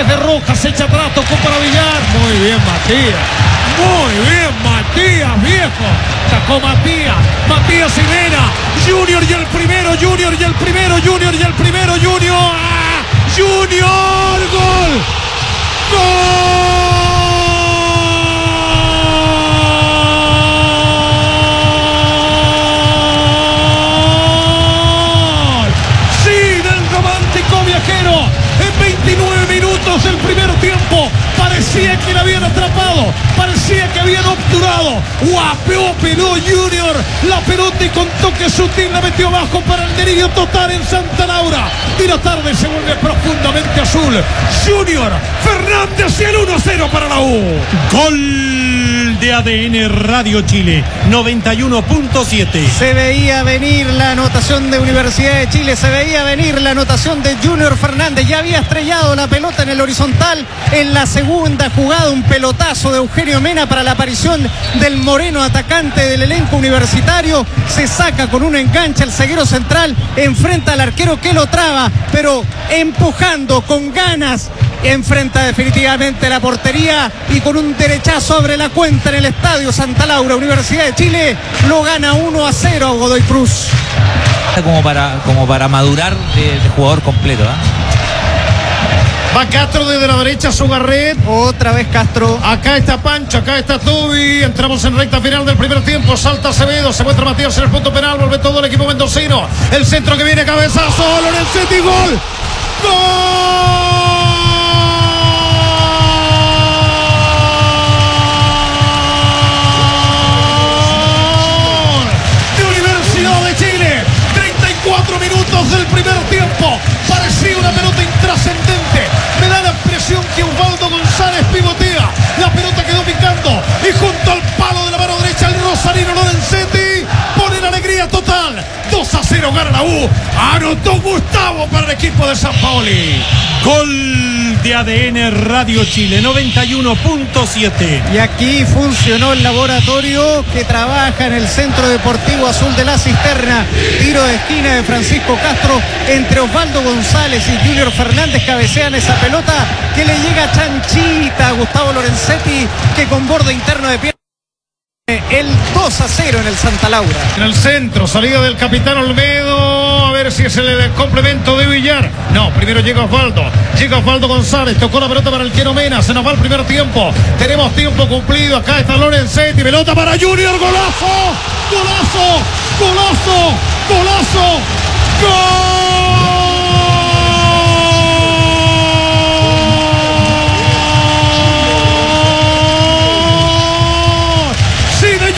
es de Rojas, echa atrás, tocó para Villar. Muy bien, Matías. Muy bien, Matías, viejo. Sacó Matías. Matías y Mena. Junior y el primero, Junior y el primero, Junior y el primero, Junior. ¡Ah! Junior, Cruz el Atrapado. Parecía que habían obturado. Guapeó, peló Junior. La pelota y con toque sutil la metió abajo para el delirio total en Santa Laura. Y la tarde se vuelve profundamente azul. Junior Fernández y el 1-0 para la U. Gol de ADN Radio Chile 91.7. Se veía venir la anotación de Universidad de Chile, se veía venir la anotación de Junior Fernández. Ya había estrellado la pelota en el horizontal en la segunda jugada, un pelotazo de Eugenio Mena para la aparición del moreno atacante del elenco universitario. Se saca con un enganche el ceguero central, enfrenta al arquero que lo traba, pero empujando con ganas enfrenta definitivamente la portería y con un derechazo sobre la cuenta en el estadio Santa Laura, Universidad de Chile, lo gana 1 a 0 a Godoy Cruz. Como para, como para madurar de jugador completo. ¿ah? Va Castro desde la derecha, Sugarret. Otra vez Castro. Acá está Pancho, acá está Tubi. Entramos en recta final del primer tiempo. Salta Acevedo, se muestra Matías en el punto penal. Vuelve todo el equipo mendocino. El centro que viene, cabezazo. Lorenzetti, gol. ¡Gol! De Universidad de Chile. 34 minutos del primer tiempo. Parecía una pelota intrascendente. Que Osvaldo González pivotea. La pelota quedó picando. Y junto al palo de la mano derecha, el Rosarino Lorenzetti 2 a 0 gana la U. Anotó Gustavo para el equipo de San Paoli. Gol de ADN Radio Chile 91.7. Y aquí funcionó el laboratorio que trabaja en el Centro Deportivo Azul de la Cisterna. Tiro de esquina de Francisco Castro entre Osvaldo González y Junior Fernández cabecean esa pelota que le llega chanchita a Gustavo Lorenzetti que con borde interno de pierna el 2 a 0 en el Santa Laura. En el centro, salida del capitán Olmedo. A ver si es el complemento de Villar. No, primero llega Osvaldo. Llega Osvaldo González. Tocó la pelota para el Quiero Mena. Se nos va el primer tiempo. Tenemos tiempo cumplido. Acá está Lorenzetti. Pelota para Junior. Golazo. Golazo. Golazo. Golazo. ¡Gol!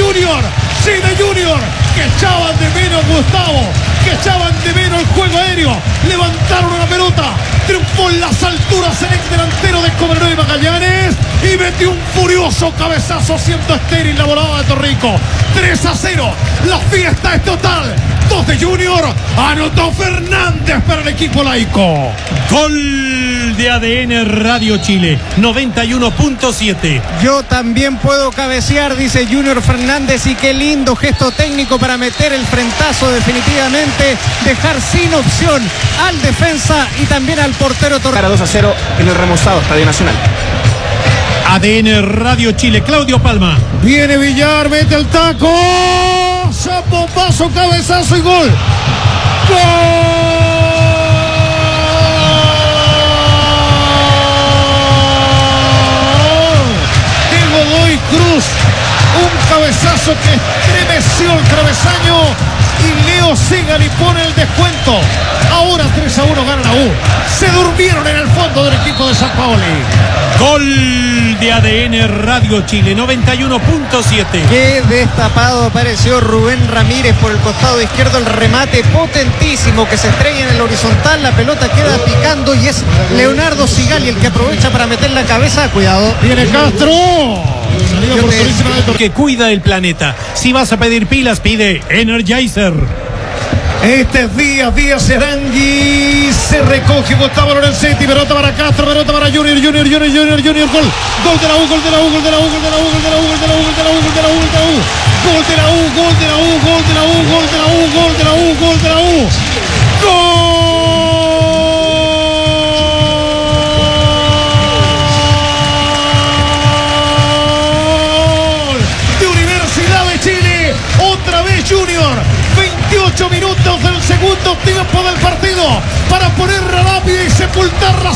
Junior. Sí de Junior. Que echaban de menos Gustavo. Que echaban de menos el juego aéreo. Levantaron una pelota. Triunfó en las alturas el ex delantero de Comerno y Magallanes. Y metió un furioso cabezazo siendo estéril la volada de Torrico. 3 a 0. La fiesta es total. 2 de Junior. Anotó Fernández para el equipo laico. Gol de ADN Radio Chile 91.7. Yo también puedo cabecear, dice Junior Fernández, y qué lindo gesto técnico para meter el frentazo definitivamente, dejar sin opción al defensa y también al portero Torres. Para 2 a 0 en el remozado Estadio Nacional. ADN Radio Chile Claudio Palma. Viene Villar, mete el taco. Chapo, paso, cabezazo y gol. ¡Gol! Cabezazo que estremeció el travesaño. Y Leo Segali pone el descuento. Ahora 3 a 1 gana la U. Se durmieron en el fondo del equipo de San Paoli. Gol de ADN Radio Chile 91.7. Qué destapado apareció Rubén Ramírez por el costado izquierdo, el remate potentísimo que se estrella en el horizontal, la pelota queda picando y es Leonardo Sigali el que aprovecha para meter la cabeza, cuidado. Viene Castro. De. Que cuida el planeta. Si vas a pedir pilas, pide Energizer. Este es Díaz, Díaz Serangui. Se recoge Gustavo Lorenzetti. Pelota para Castro, pelota para Junior, Junior, Junior, Junior, Junior. Gol. Gol de la U, gol de la U, gol de la U, gol de la U, gol de la U, gol de la U, gol de la U, gol de la U, gol de la U. Gol de la U, gol de la U, gol de la U, gol de la U, gol de la U, gol de la U.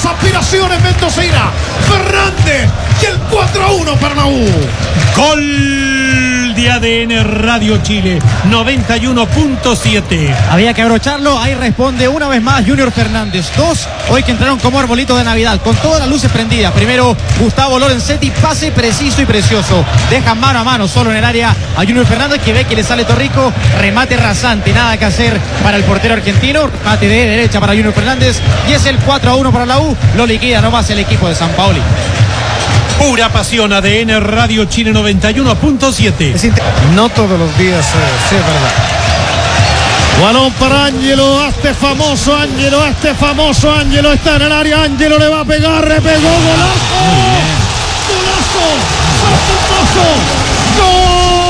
las aspiraciones mendocina. Fernández y el 4 a 1 para la. Gol de ADN Radio Chile 91.7. Había que abrocharlo, ahí responde una vez más Junior Fernández. Dos, hoy que entraron como arbolitos de Navidad, con todas las luces prendidas. Primero, Gustavo Lorenzetti, pase preciso y precioso. Deja mano a mano solo en el área a Junior Fernández, que ve que le sale Torrico. Remate rasante, nada que hacer para el portero argentino. Remate de derecha para Junior Fernández. Y es el 4 a 1 para la U. Lo liquida nomás el equipo de San Paoli. Pura pasión ADN Radio Chile 91.7. No todos los días eh, sí, es verdad. Balón para Ángelo, este famoso Ángelo, este famoso Ángelo está en el área, Ángelo le va a pegar, le pegó, golazo, golazo, golazo, gol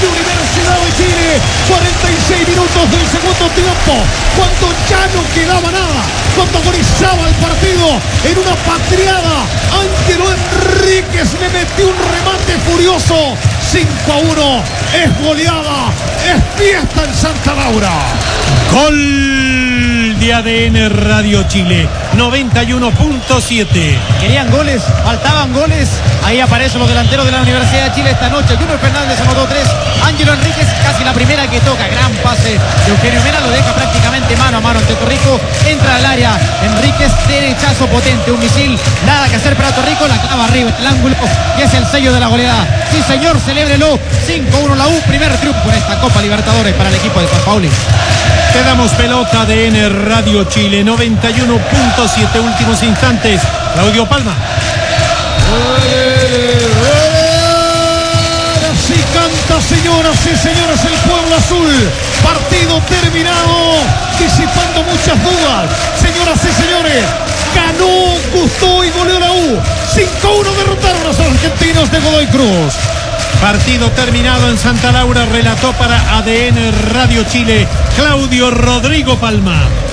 de Universidad de Chile, 46 minutos del segundo tiempo, cuando ya no quedaba nada, cuando agonizaba el partido en una patriada, Ángelo Enríquez le metió un remate furioso, 5 a 1, es goleada, es fiesta en Santa Laura. Gol de ADN Radio Chile 91.7. Querían goles, faltaban goles. Ahí aparecen los delanteros de la Universidad de Chile esta noche. Junior Fernández anotó tres. Ángelo Enríquez, casi la primera que toca. Gran pase de Eugenio Mena, lo deja prácticamente mano a mano ante Torrico. Entra al área. Enríquez, derechazo potente, un misil. Nada que hacer para Torrico, la clava arriba, el ángulo. Y es el sello de la goleada. Sí, señor, celébrelo. 5-1 la U, primer triunfo en esta Copa Libertadores para el equipo de San Pauli. Te damos pelota ADN Radio Chile 91.7 últimos instantes. Claudio Palma. Así canta, señoras y señores, el pueblo azul. Partido terminado, disipando muchas dudas. Señoras y señores, ganó, gustó y goleó la U. 5-1 derrotaron a los argentinos de Godoy Cruz. Partido terminado en Santa Laura, relató para ADN Radio Chile Claudio Rodrigo Palma.